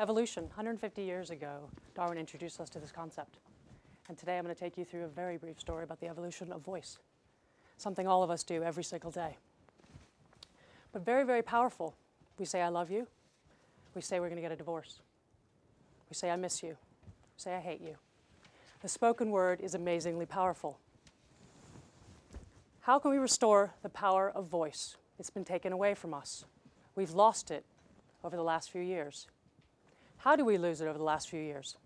Evolution, 150 years ago, Darwin introduced us to this concept. And today I'm going to take you through a very brief story about the evolution of voice, something all of us do every single day. But very, very powerful. We say, I love you. We say we're going to get a divorce. We say, I miss you. We say, I hate you. The spoken word is amazingly powerful. How can we restore the power of voice? It's been taken away from us. We've lost it over the last few years. How do we lose it over the last few years?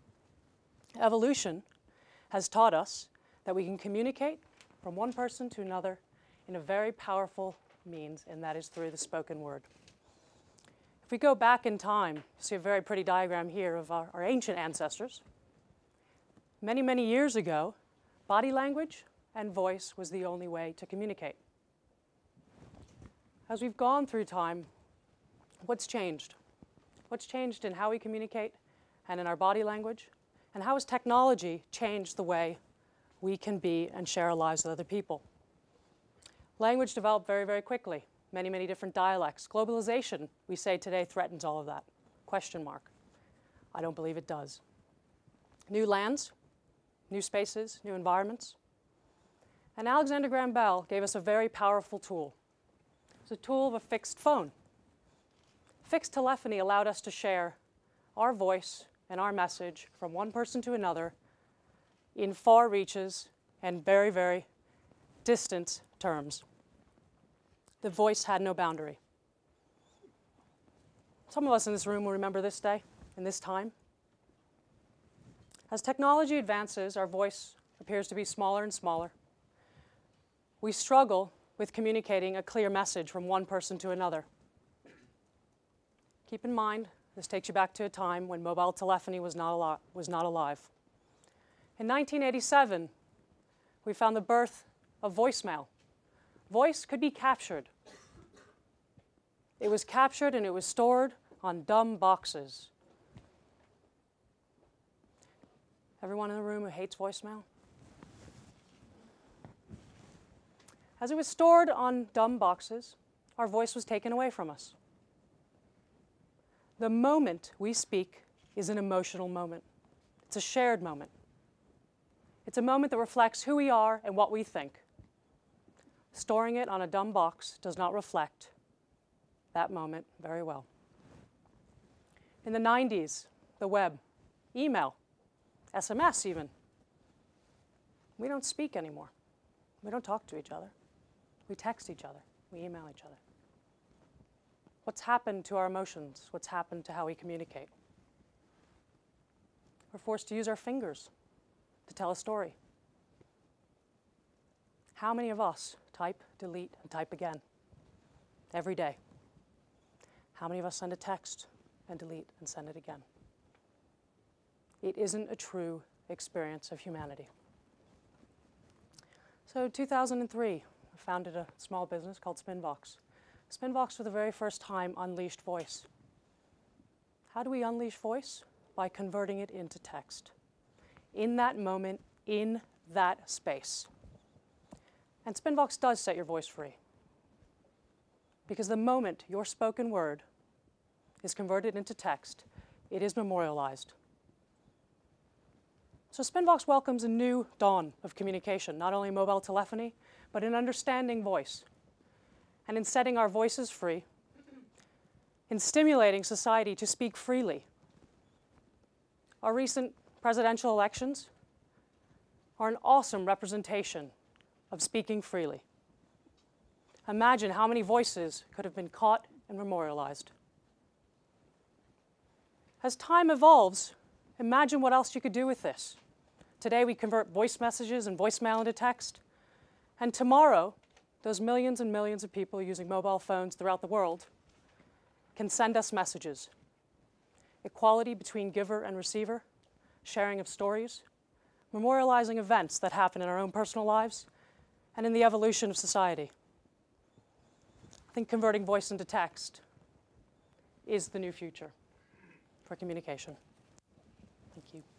Evolution has taught us that we can communicate from one person to another in a very powerful means, and that is through the spoken word. If we go back in time, you see a very pretty diagram here of our, our ancient ancestors. Many, many years ago, body language and voice was the only way to communicate. As we've gone through time, what's changed? What's changed in how we communicate and in our body language? And how has technology changed the way we can be and share our lives with other people? Language developed very, very quickly. Many, many different dialects. Globalization, we say today, threatens all of that. Question mark. I don't believe it does. New lands, new spaces, new environments. And Alexander Graham Bell gave us a very powerful tool. It's a tool of a fixed phone. Fixed telephony allowed us to share our voice and our message from one person to another in far reaches and very, very distant terms. The voice had no boundary. Some of us in this room will remember this day and this time. As technology advances, our voice appears to be smaller and smaller. We struggle with communicating a clear message from one person to another. Keep in mind, this takes you back to a time when mobile telephony was not, was not alive. In 1987, we found the birth of voicemail. Voice could be captured. It was captured and it was stored on dumb boxes. Everyone in the room who hates voicemail? As it was stored on dumb boxes, our voice was taken away from us. The moment we speak is an emotional moment. It's a shared moment. It's a moment that reflects who we are and what we think. Storing it on a dumb box does not reflect that moment very well. In the 90s, the web, email, SMS even. We don't speak anymore. We don't talk to each other. We text each other. We email each other. What's happened to our emotions? What's happened to how we communicate? We're forced to use our fingers to tell a story. How many of us type, delete, and type again every day? How many of us send a text and delete and send it again? It isn't a true experience of humanity. So 2003, I founded a small business called Spinvox. Spinvox for the very first time unleashed voice. How do we unleash voice? By converting it into text. In that moment, in that space. And Spinvox does set your voice free. Because the moment your spoken word is converted into text, it is memorialized. So Spinvox welcomes a new dawn of communication, not only mobile telephony, but an understanding voice and in setting our voices free, in stimulating society to speak freely. Our recent presidential elections are an awesome representation of speaking freely. Imagine how many voices could have been caught and memorialized. As time evolves, imagine what else you could do with this. Today we convert voice messages and voicemail into text. And tomorrow, those millions and millions of people using mobile phones throughout the world can send us messages. Equality between giver and receiver, sharing of stories, memorializing events that happen in our own personal lives, and in the evolution of society. I think converting voice into text is the new future for communication. Thank you.